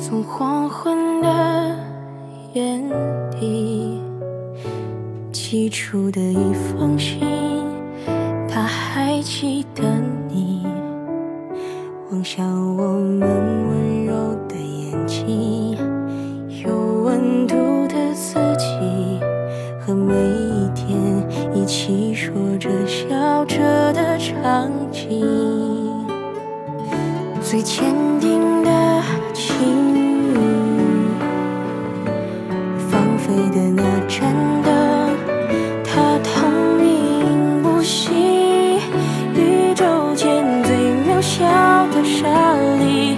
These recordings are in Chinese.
从黄昏的眼底寄出的一封信他还记得你。望向我们温柔的眼睛有温度的自己和每一天一起说着笑着的场景最坚定的情谊，放飞的那盏灯，它透明不息，宇宙间最渺小的沙粒，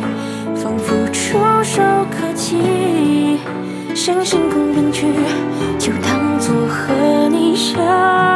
仿佛触手可及，向星空奔去，就当作和你相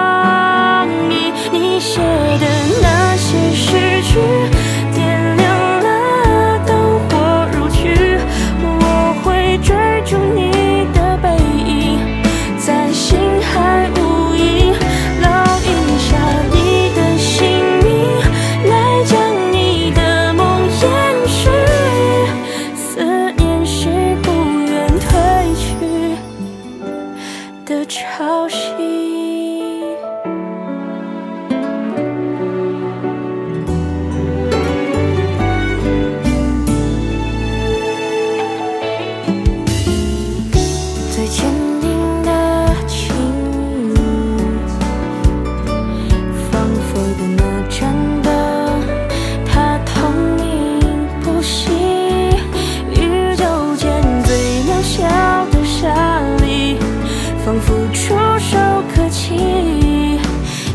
触手可及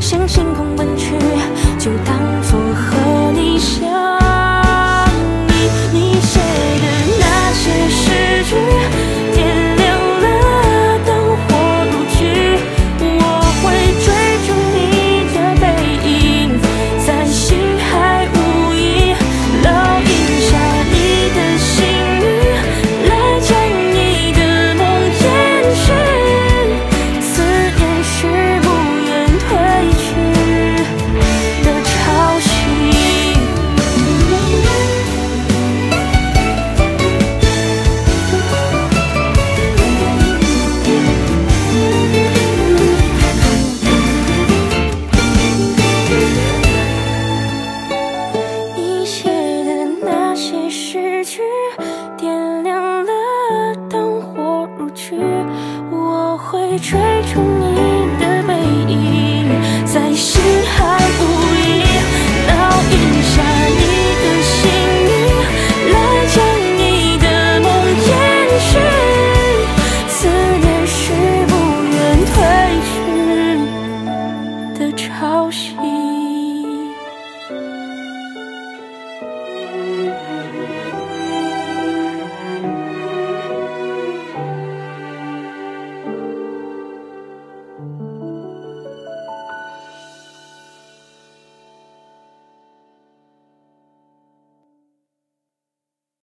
相信追逐你的背影，在心海无垠，烙印下你的姓名，来将你的梦延续。思念是不愿褪去的潮汐。